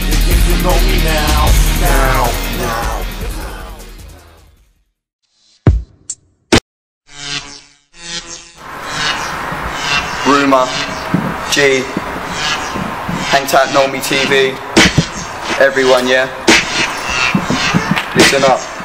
think get to know me now, now, now. Rumah, G, Hang Tight Know Me TV, everyone, yeah? Listen up.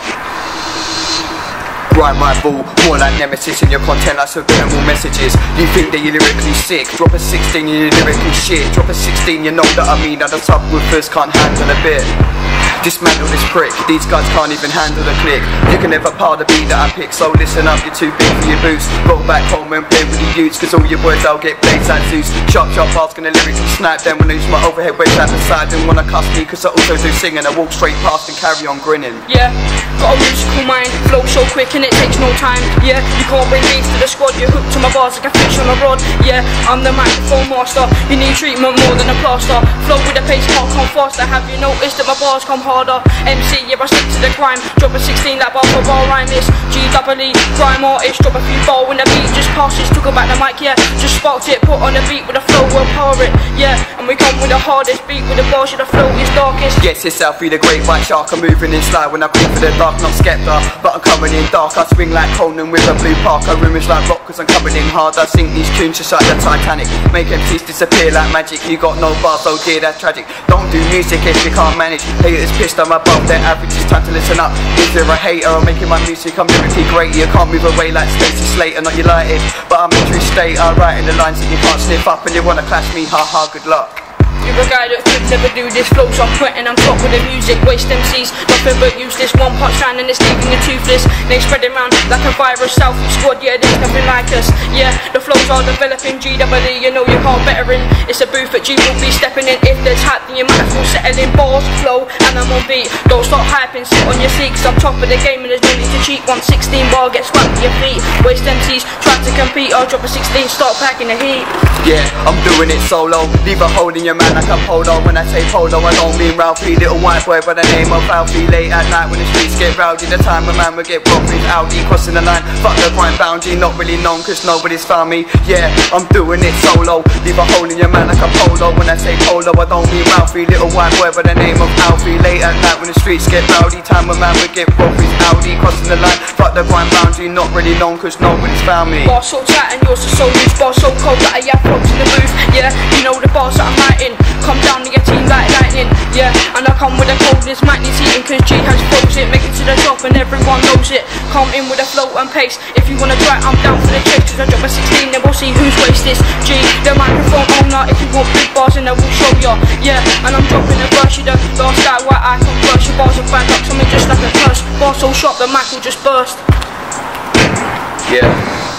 Rhyme rival, more like nemesis in your content like subliminal messages. You think that you're lyrically sick, drop a 16 and you're lyrically shit. Drop a 16, you know that I mean that the subwoofers can't handle a bit. Dismantle this prick, these guys can't even handle a click. You can never par the beat that I pick, so listen up, you're too big for your boots. Go back home and play with the youths, cause all your boys I'll get blades like Zeus. Sharp, sharp bars gonna lyrically snap them when I use my overhead weights out the side. Then wanna cuss me, cause I also do singing. I walk straight past and carry on grinning. Yeah, got a musical mind, flow so quick and it takes no time. Yeah, you can't bring beef to the squad, you're hooked to my bars like a fish on a rod. Yeah, I'm the microphone master, you need treatment more than a plaster. Flow with the pace, can't come faster. Have you noticed that my bars come MC, yeah, I stick to the crime. Drop a 16 like bar for bar rhyme is G-double-E, crime artist. Drop a few bar when the beat just passes. Talk about the mic, yeah, just sparked it. Put on the beat with a flow, we'll power it. Yeah, and we come with the hardest beat with the bars, yeah, the flow is darkest. Yes, it's Alfie the great white shark. I'm moving in slide when I creep for the dark, not Skepta. But I'm coming in dark. I swing like Conan with a blue parker. Rumah's like rock, cause I'm coming in hard. I sink these tunes just like the Titanic. Make MCs disappear like magic. You got no bars, oh dear, that's tragic. Don't do music if you can't manage. Haters pissed, I'm above their average. It's time to listen up. Is there a hater? I'm making my music, I'm lyrically great. You can't move away like Stacey Slater, not United. But I'm in true state. I write in the lines that you can't sniff up, and you wanna clash me. Ha ha, good luck. You're a guy that could never do this flow, so I'm quitting, I'm top with the music. Waste MCs, nothing but useless. One punch line and it's leaving you toothless. They spread it round like a virus. Selfie squad, yeah, there's nothing like us. Yeah, the flows are developing. GWE, you know you can't better in. It's a booth at G will be stepping in. If there's hype, then you might settle in. Balls, flow, and I'm on beat. Don't stop hyping, sit on your seat, cause I'm top of the game and there's no need to cheat. 116 bar, get swept to your feet. Waste MCs, try to compete. I'll drop a 16, start packing the heat. Yeah, I'm doing it solo. Leave a hole in your man like a polo. When I say polo, I don't mean Ralphie. Little white boy by the name of Alfie. Late at night when the streets get rowdy. The time when man will get robbed Audi. Crossing the line, fuck the crime boundary. Not really known cause nobody's found me. Yeah, I'm doing it solo. Leave a hole in your man like a polo. When I say polo, I don't mean Ralphie. Little white boy by the name of Alfie. Late at night when the streets get rowdy. Time when man will get robbed Audi. Crossing the line, fuck the crime boundary. Not really known cause nobody's found me. Bar so tight and yours are so loose. Bar so cold that I have folks in the booth. Yeah, you know the bars that I'm writing. Come down to your team like lightning. Yeah, and I come with the coldness. Might need eating cause G has froze it. Make it to the top and everyone knows it. Come in with a flow and pace. If you wanna try, I'm down for the chase. Cause I drop a 16, then we'll see who's waste this. G, the microphone owner. If you want big bars, then I will show ya. Yeah, and I'm dropping the verse. You the last guy where I come first. Your bars are bang up, something just like a curse. Bar so sharp, the mic will just burst. Yeah.